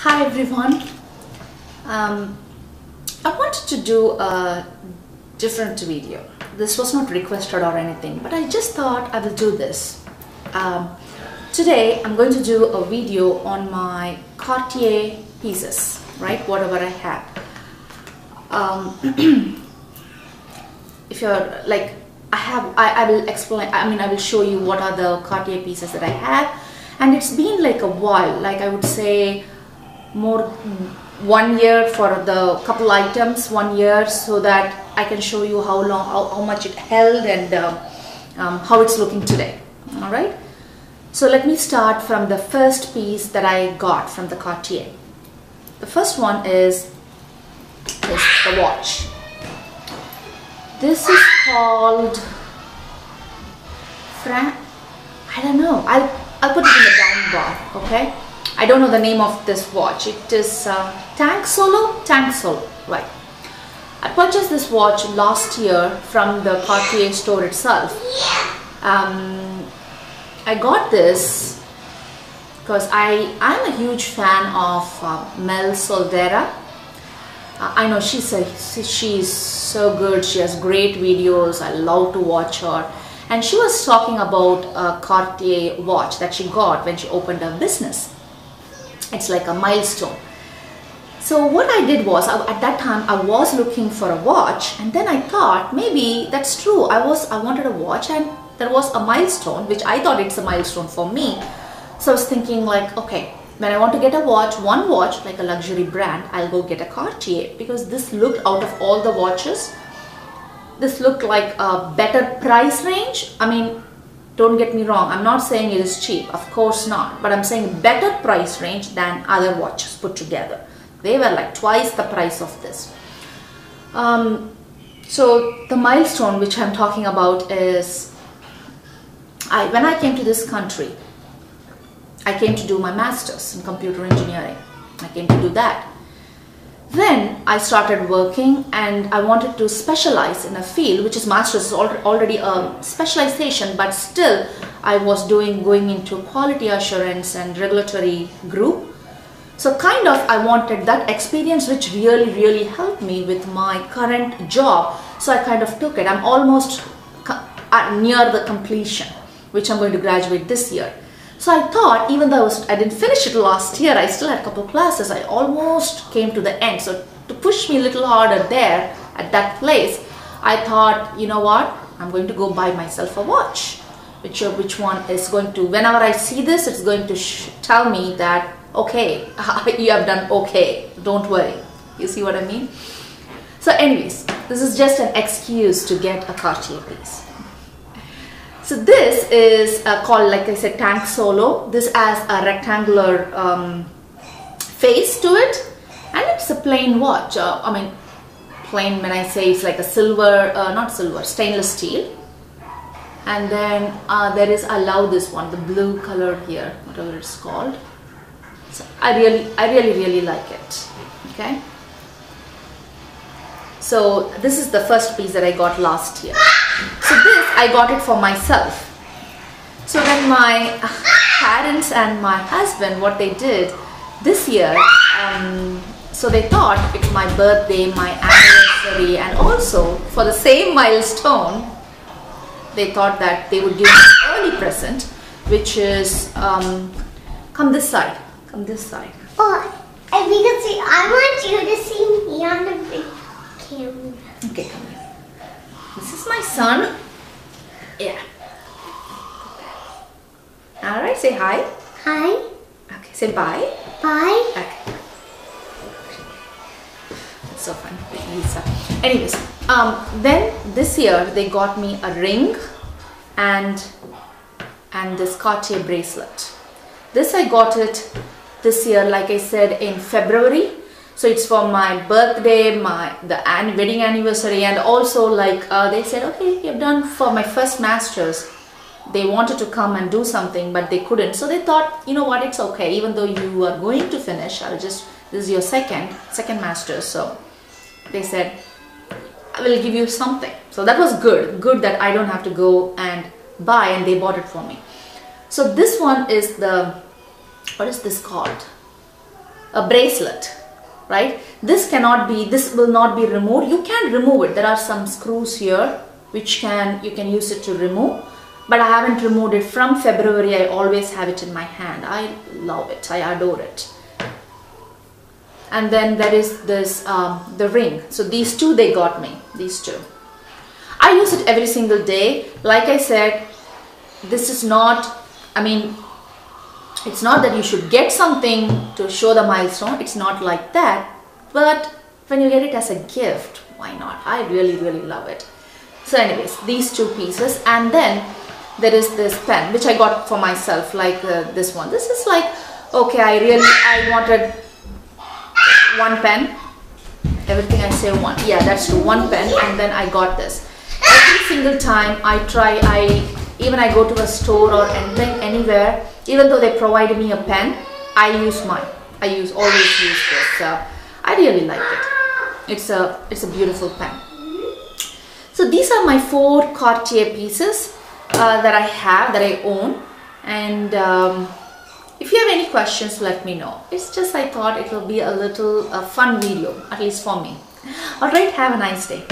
Hi everyone. Um, I wanted to do a different video. This was not requested or anything, but I just thought I will do this. Um, today I'm going to do a video on my Cartier pieces, right? Whatever I have. Um, if you're like, I have, I, I will explain, I mean, I will show you what are the Cartier pieces that I have. And it's been like a while, like I would say more one year for the couple items one year so that I can show you how long how, how much it held and uh, um, how it's looking today. All right so let me start from the first piece that I got from the Cartier. The first one is this the watch. This is called Fran I don't know. I'll, I'll put it in the down bar okay I don't know the name of this watch. It is uh, Tank Solo? Tank Solo, right. I purchased this watch last year from the Cartier store itself. Um, I got this because I am a huge fan of uh, Mel Soldera. Uh, I know she's a, she's so good. She has great videos. I love to watch her. And she was talking about a Cartier watch that she got when she opened her business it's like a milestone. So what I did was at that time I was looking for a watch and then I thought maybe that's true. I was I wanted a watch and there was a milestone which I thought it's a milestone for me. So I was thinking like okay when I want to get a watch one watch like a luxury brand I'll go get a Cartier because this looked out of all the watches this looked like a better price range. I mean don't get me wrong, I'm not saying it is cheap, of course not, but I'm saying better price range than other watches put together. They were like twice the price of this. Um, so the milestone which I'm talking about is, I, when I came to this country, I came to do my master's in computer engineering. I came to do that. Then I started working and I wanted to specialize in a field which is master's is already a specialization but still I was doing going into quality assurance and regulatory group. So kind of I wanted that experience which really really helped me with my current job. So I kind of took it. I'm almost near the completion which I'm going to graduate this year. So I thought, even though I, was, I didn't finish it last year, I still had a couple classes, I almost came to the end. So to push me a little harder there at that place, I thought, you know what, I'm going to go buy myself a watch. Which, uh, which one is going to, whenever I see this, it's going to tell me that, okay, you have done okay, don't worry. You see what I mean? So anyways, this is just an excuse to get a Cartier piece. So this is uh, called, like I said, Tank Solo. This has a rectangular um, face to it and it's a plain watch. Uh, I mean, plain when I say it's like a silver, uh, not silver, stainless steel. And then uh, there is, love this one, the blue color here, whatever it's called. So I really, I really, really like it. Okay. So this is the first piece that I got last year. So I got it for myself. So when my parents and my husband, what they did this year, um, so they thought it's my birthday, my anniversary, and also for the same milestone, they thought that they would give me an early present, which is, um, come this side, come this side. Oh, if you can see, I want you to see me on the big camera. Okay, come here. This is my son. Yeah. All right, say hi. Hi. Okay, say bye. Bye. Okay. It's so fun with Lisa. Anyways, um, then this year they got me a ring and and this Cartier bracelet. This I got it this year, like I said, in February. So it's for my birthday, my the wedding anniversary, and also like uh, they said, okay, you've done for my first masters. They wanted to come and do something, but they couldn't. So they thought, you know what, it's okay. Even though you are going to finish, I'll just this is your second second masters. So they said, I will give you something. So that was good. Good that I don't have to go and buy, and they bought it for me. So this one is the what is this called? a bracelet right? This cannot be this will not be removed. You can remove it. There are some screws here which can you can use it to remove but I haven't removed it. From February I always have it in my hand. I love it. I adore it. And then there is this um, the ring. So these two they got me these two. I use it every single day. Like I said this is not I mean it's not that you should get something to show the milestone it's not like that but when you get it as a gift why not? I really really love it. So anyways these two pieces and then there is this pen which i got for myself like uh, this one. This is like okay i really i wanted one pen. Everything i say one. Yeah that's true one pen and then i got this. Every single time i try i even i go to a store or anything anywhere even though they provided me a pen i use mine. I use always use this. So i really like it. It's a it's a beautiful pen. So these are my four cartier pieces uh, that i have that i own. And um, if you have any questions let me know. It's just i thought it will be a little a fun video at least for me. All right have a nice day